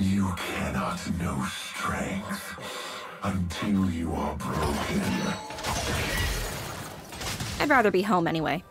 You cannot know strength until you are broken. I'd rather be home anyway.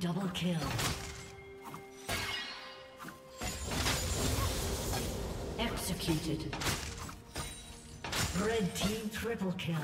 Double kill. Executed. Red team triple kill.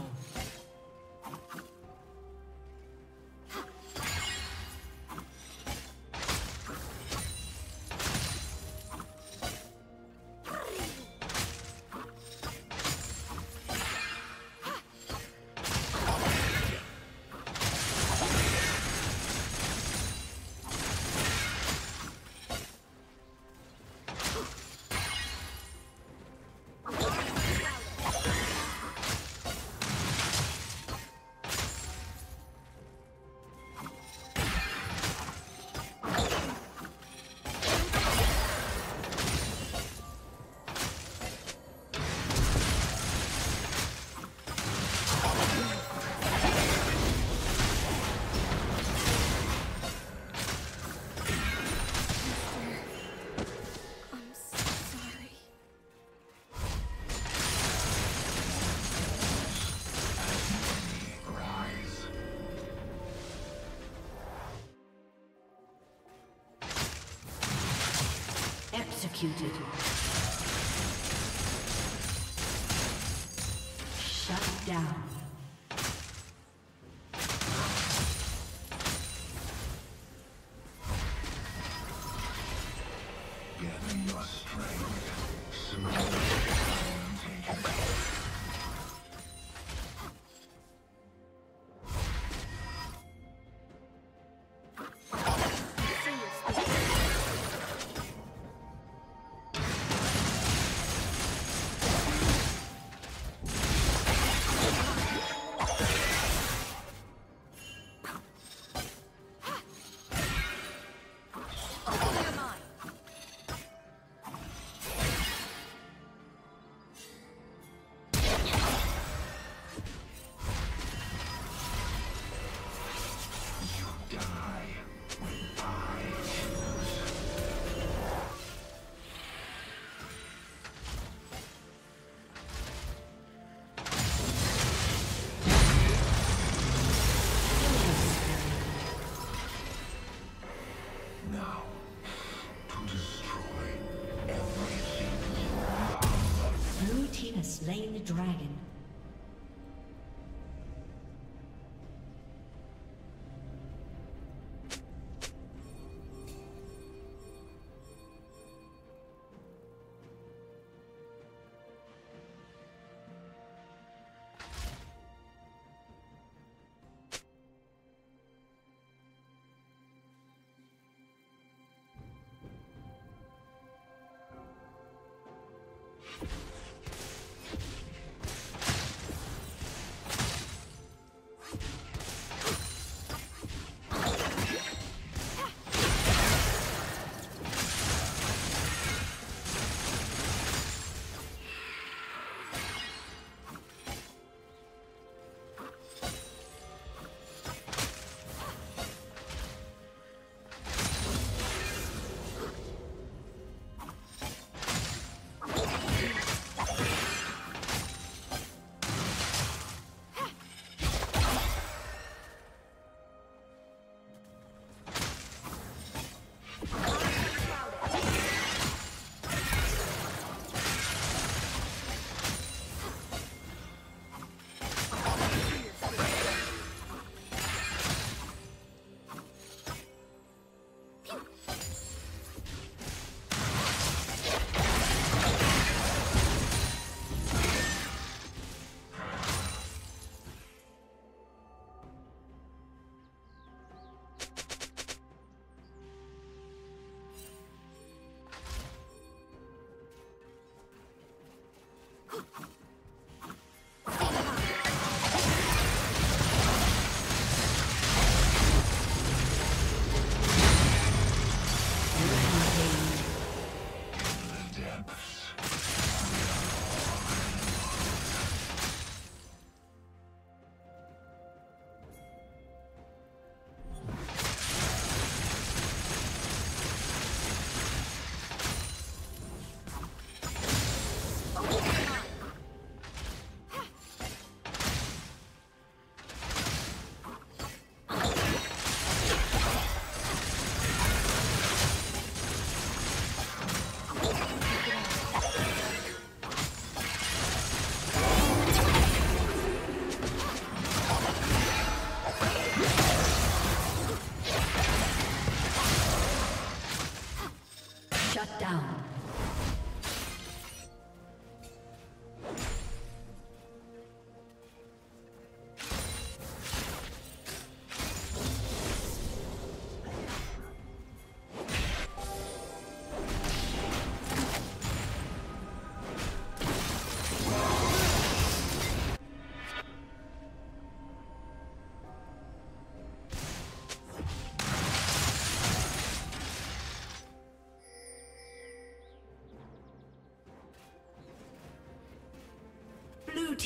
Executed. Shut down. dragon.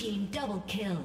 Team double kill.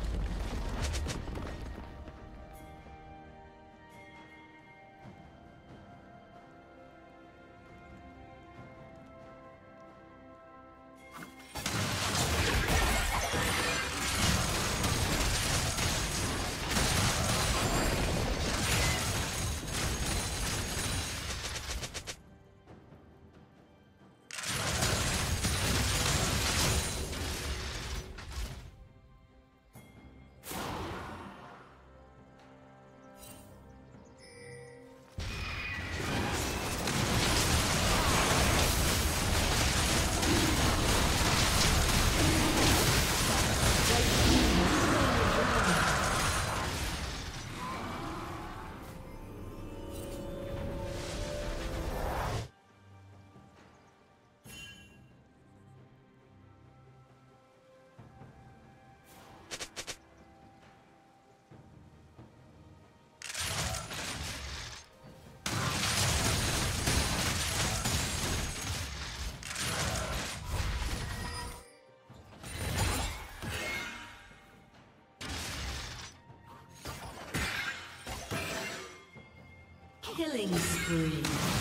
Killing spree.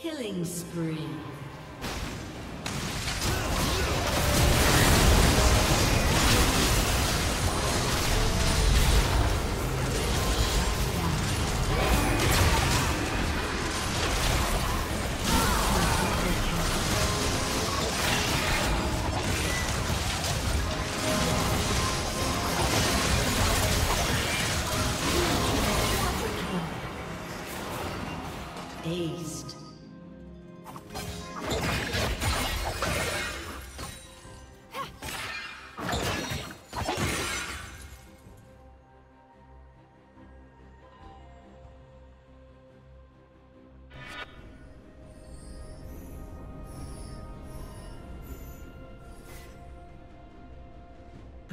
Killing spree. Aced.